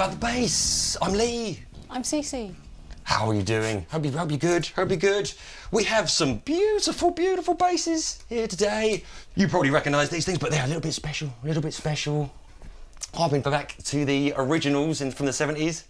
about the bass. I'm Lee. I'm Cici. How are you doing? Hope you hope you're good. Hope you're good. We have some beautiful, beautiful basses here today. You probably recognise these things, but they're a little bit special. A little bit special. I've been back to the originals in, from the 70s.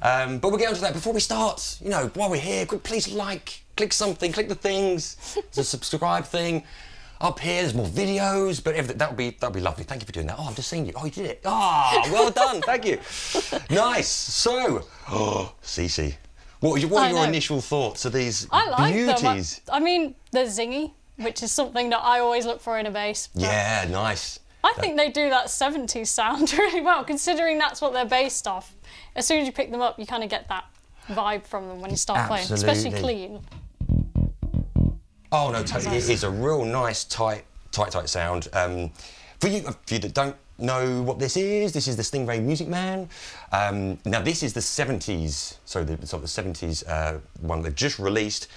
Um, but we'll get onto that before we start. You know, while we're here, please like, click something, click the things. A subscribe thing. Up here, there's more videos, but that would be that would be lovely. Thank you for doing that. Oh, I've just seen you. Oh, you did it. Ah, oh, well done. Thank you. Nice. So, oh, Cici, what, your, what are your initial thoughts of these I like beauties? Them. I, I mean, they're zingy, which is something that I always look for in a bass. Yeah, nice. I think they do that 70s sound really well, considering that's what they're based off. As soon as you pick them up, you kind of get that vibe from them when you start Absolutely. playing, especially clean. Oh no, totally. It is a real nice, tight, tight, tight sound. Um, for you, for you that don't know what this is, this is the Stingray Music Man. Um, now this is the 70s, so the, sort of the 70s uh, one they've just released.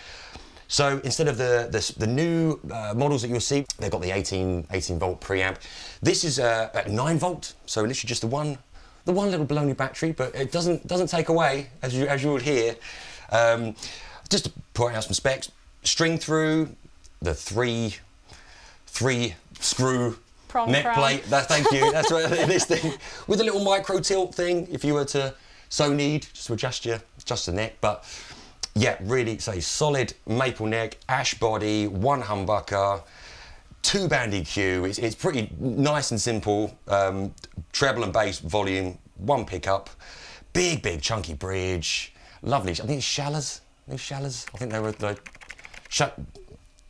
So instead of the the, the new uh, models that you'll see, they've got the 18 18 volt preamp. This is uh, at 9 volt, so literally just the one the one little baloney battery, but it doesn't doesn't take away as you as you would hear. Um, just to point out some specs, string through, the three three screw Prong neck crown. plate. That, thank you. That's right. this thing with a little micro tilt thing. If you were to so need just to adjust your adjust the neck, but yeah, really it's a solid maple neck, ash body, one humbucker, two band EQ. It's, it's pretty nice and simple. Um, treble and bass volume, one pickup, big, big chunky bridge, lovely. I think it's Schallers. These Schallers. I think they were like. Sh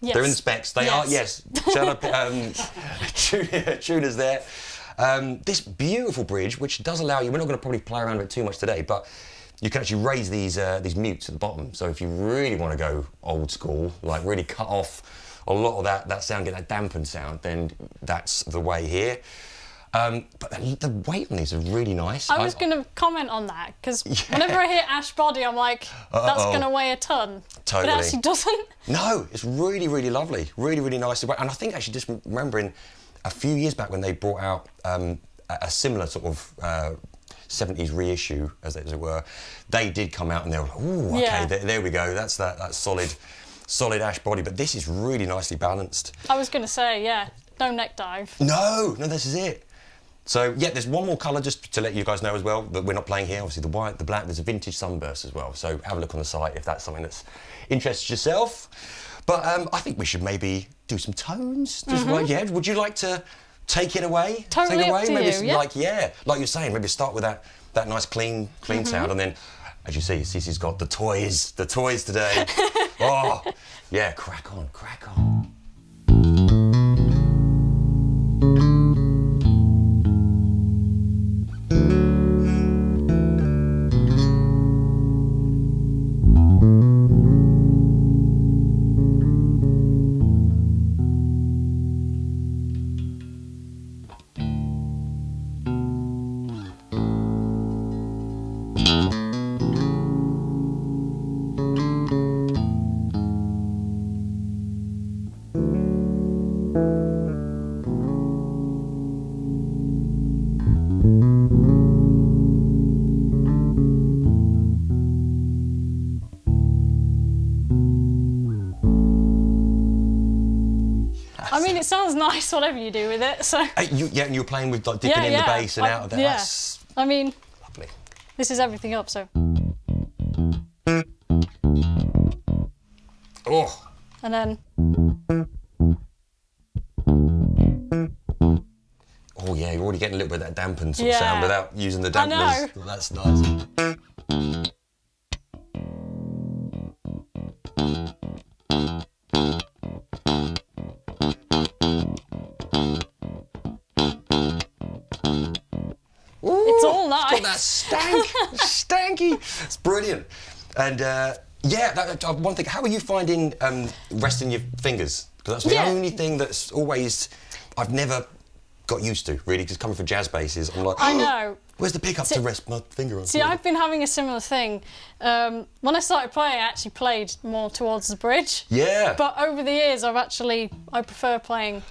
Yes. They're in the specs. They yes. are yes. Schaller um, tuners there. Um, this beautiful bridge, which does allow you. We're not going to probably play around with it too much today, but you can actually raise these uh, these mutes at the bottom. So if you really want to go old school, like really cut off a lot of that that sound, get that dampened sound, then that's the way here. Um, but the, the, weight on these are really nice. I was going to comment on that because yeah. whenever I hear ash body, I'm like, that's going to weigh a ton. Totally. But it actually doesn't. No, it's really, really lovely. Really, really nice. And I think actually just remembering a few years back when they brought out um, a similar sort of uh, 70s reissue, as it were, they did come out and they were like, ooh, okay, Yeah. there, there we go. That's that, that solid, solid ash body. But this is really nicely balanced. I was going to say, yeah, no neck dive. No, no, this is it. So yeah, there's one more colour just to let you guys know as well that we're not playing here. Obviously the white, the black. There's a vintage sunburst as well. So have a look on the site if that's something that's interests yourself. But um, I think we should maybe do some tones. Just like yeah, would you like to take it away? Totally take it up away. to maybe you, yeah. like yeah, like you're saying, maybe start with that that nice clean clean sound, and then as you see, Cici's got the toys, the toys today. oh yeah, crack on, crack on. Sounds nice, whatever you do with it. So, Hey, you, yeah, and you're playing with like dipping yeah, in yeah. the bass and I- out of there. Yeah. That's I mean, lovely. this is everything up, so. Oh, And then, oh yeah, you're already getting a little bit of that dampened sort of sound without using the I know. dampeners. That's nice. Stanky. It's brilliant. And uh, yeah, that, uh, one thing. How are you finding um, resting your fingers? Because that's the Yeah. only thing that's always I've never got used to. Really, because coming from jazz basses, I'm like, I know. Where's the pickup to rest my finger on? See, I've been having a similar thing. Um, when I started playing, I actually played more towards the bridge. yeah. But over the years, I've actually, I prefer playing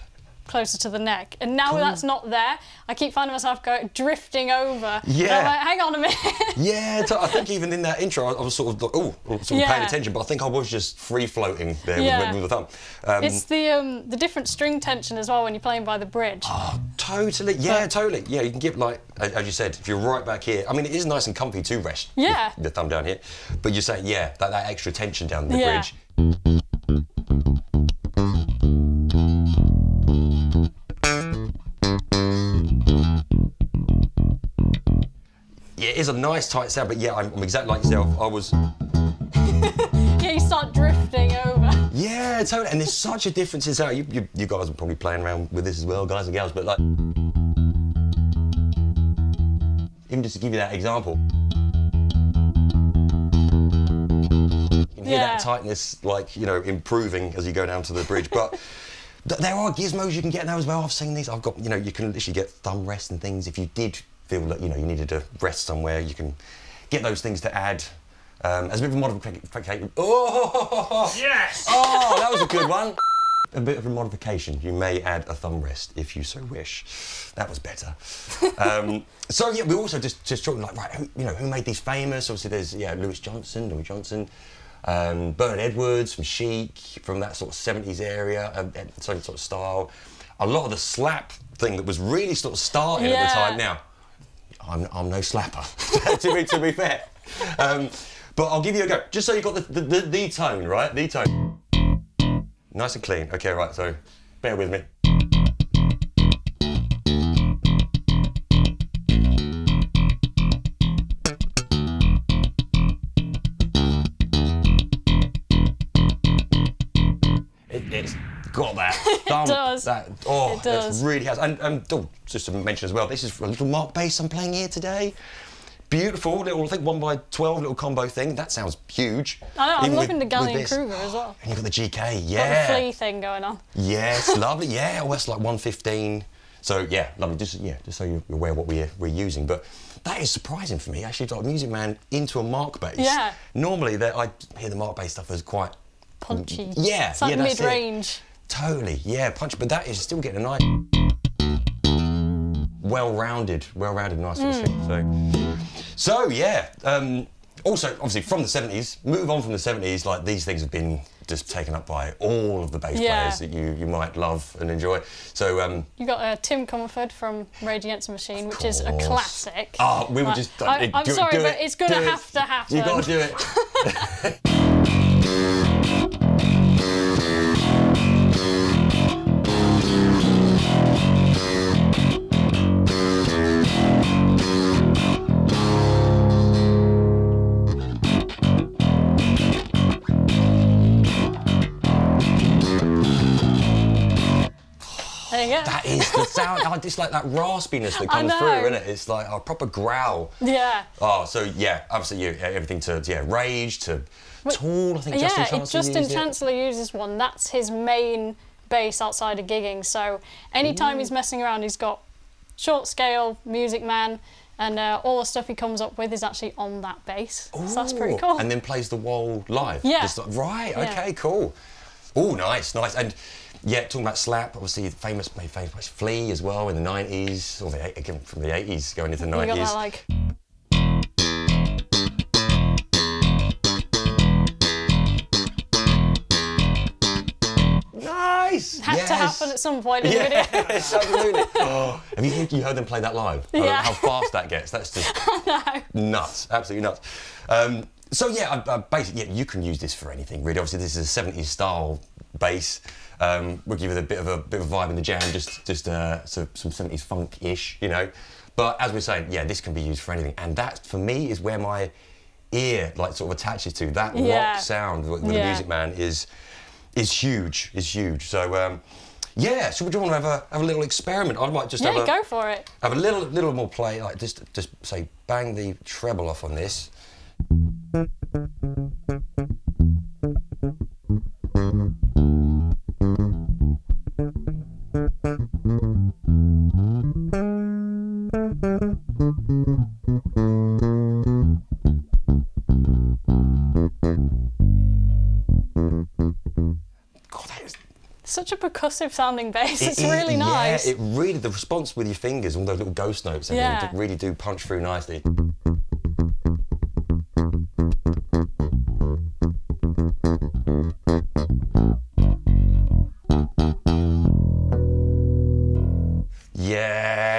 closer to the neck. And now that's not there, I keep finding myself going drifting over. Yeah. Like, hang on a minute. Yeah, I think even in that intro, I I was sort of like, oh, sort of paying attention, but I think I was just free floating there Yeah. with, with the thumb. Um, it's the um, the different string tension as well when you're playing by the bridge. Oh, totally, yeah, totally. Yeah, you can get like, as you said, if you're right back here. I mean, it is nice and comfy to rest. Yeah. The thumb down here, but you're saying, yeah, that, that extra tension down the Yeah. bridge. It is a nice tight sound, but yeah, I'm, I'm exactly like yourself. I was, Yeah, you start drifting over. yeah, totally. And there's such a difference in sound. You, you, you guys are probably playing around with this as well, guys and gals, but like, even just to give you that example. You can hear Yeah. that tightness, like, you know, improving as you go down to the bridge. But th- there are gizmos you can get now as well. I've seen these. I've got, you know, you can literally get thumb rest and things. If you did feel that, you know, you needed to rest somewhere, you can get those things to add um, as a bit of a modification. Oh, Yes! oh, that was a good one. A bit of a modification. You may add a thumb rest if you so wish. That was better. um, so yeah, we also just just talking like right, who, you know, who made these famous? Obviously, there's yeah, Louis Johnson, Louis Johnson, um, Bernard Edwards from Chic, from that sort of 70s area, uh, uh, sort of style. A lot of the slap thing that was really sort of starting at the time. Now, I'm, I'm no slapper, to, be, to be fair. Um, but I'll give you a go, just so you've got the, the, the, the tone, right? The tone. Nice and clean. Okay, right, so bear with me. Got that. thumb, does. That, oh, It does. It really has. And, and oh, just to mention as well, this is a little Markbass I'm playing here today. Beautiful little, I think one by twelve little combo thing. That sounds huge. I know, I'm Even with- loving the with Gallien. Krueger as well. And you've got the GK, Got yeah. the flea thing going on. Yes, lovely. Yeah, that's like 115. So yeah, lovely. Just yeah, just so you're aware of what we're uh, we're using. But that is surprising for me. Actually, like Music Man into a Markbass. Yeah. Normally, that I hear the Markbass stuff as quite Punchy. Yeah, It's like yeah, it. mid range. Totally yeah punch. But that is still getting a nice, well-rounded, well-rounded, nice little thing. So, so yeah. Um, also, obviously, from the 70s, move on from the 70s, like these things have been just taken up by all of the bass Yeah. players that you, you might love and enjoy. So, um, You got uh, Tim Commerford from Rage Against the Machine, which is a classic. Oh, we were Like, just. I, uh, I'm do it, sorry, but it, it's gonna do it. have to happen. You got to do it. That is the sound. oh, it's like that raspiness that comes through, isn't it? It's like a proper growl. yeah. Oh, so yeah, obviously you everything to yeah, rage to Tool. I think Yeah, Justin Chancellor Justin used. Chancellor uses one. That's his main bass outside of gigging. So anytime he's messing around, he's got short scale, Music Man, and uh, all the stuff he comes up with is actually on that bass. So that's pretty cool. And then plays the Wal live. Yeah. Just right. Yeah. Okay. Cool. Oh, nice, nice. And yeah, talking about slap, obviously famous, made famous by Flea as well in the nineties, or the, again from the eighties going into the you got that like Nice. had yes. to happen at some point in the video. Yes, absolutely. Oh, have you, you heard them play that live? How- Yeah. How fast that gets? That's just nuts. Absolutely nuts. Um, so yeah, I, I basically, yeah, you can use this for anything really. Obviously, this is a 70s style bass. Um, we'll give it a bit of a bit of a vibe in the jam, just just uh, so, some 70s funk-ish, you know. But as we're saying, yeah, this can be used for anything, and that for me is where my ear like sort of attaches to that Yeah. rock sound with, with the Music Man is is huge, is huge. So um, yeah, so we do want to have a have a little experiment. I might just Yeah, have a go for it. have a little little more play, like just just say bang the treble off on this. God, that is such a percussive sounding bass. It it's is- really nice. Yeah, it really the response with your fingers, all those little ghost notes, and Yeah. really do punch through nicely.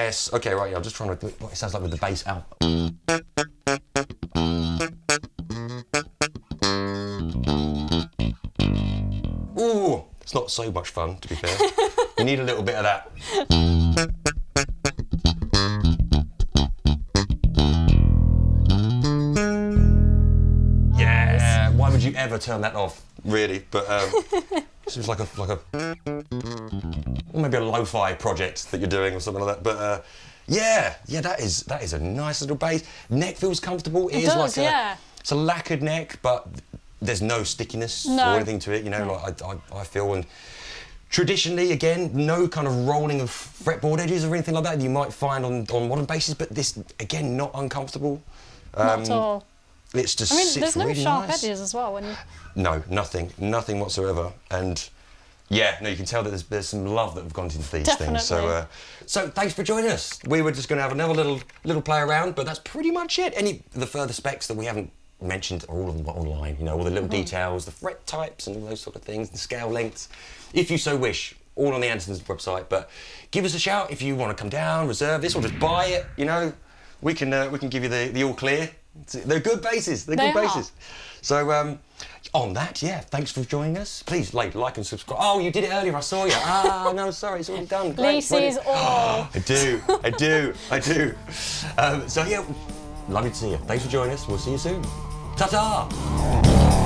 Yes. Okay, right. Yeah, I'm just trying to. do What it sounds like with the bass out. Ooh, it's not so much fun, to be fair. you need a little bit of that. Yeah. Why would you ever turn that off? Really? But um, is like a like a or maybe a lo-fi project that you're doing or something like that. But uh, yeah, yeah, that is that is a nice little bass. Neck feels comfortable. It, is does, like a, yeah. It's a lacquered neck, but there's no stickiness No. or anything to it. You know, like I, I, I feel and. Traditionally, again, no kind of rolling of fretboard edges or anything like that you might find on, on modern basses, but this, again, not uncomfortable. Not at Um, all. It's just I mean, there's no really sharp nice. edges as well when you. No, nothing, nothing whatsoever. And yeah, no, you can tell that there's, there's some love that have gone into these things. So, Definitely. uh, so thanks for joining us. We were just going to have another little little play around, but that's pretty much it. Any the further specs that we haven't mentioned are all on- online. You know, all the little details, the fret types, and all those sort of things, the scale lengths, if you so wish. All on the Andertons website. But give us a shout if you want to come down, reserve this, or just buy it. You know, we can uh, we can give you the, the all clear. They're good basses. They're They good are. basses. So um, on that, yeah, thanks for joining us. Please like, like and subscribe. Oh, you did it earlier. I saw you. Ah, no, sorry, it's already done. Great, Lee sees all. I do, I do, I do. Um, so yeah, lovely to see you. Thanks for joining us. We'll see you soon. Ta-ta.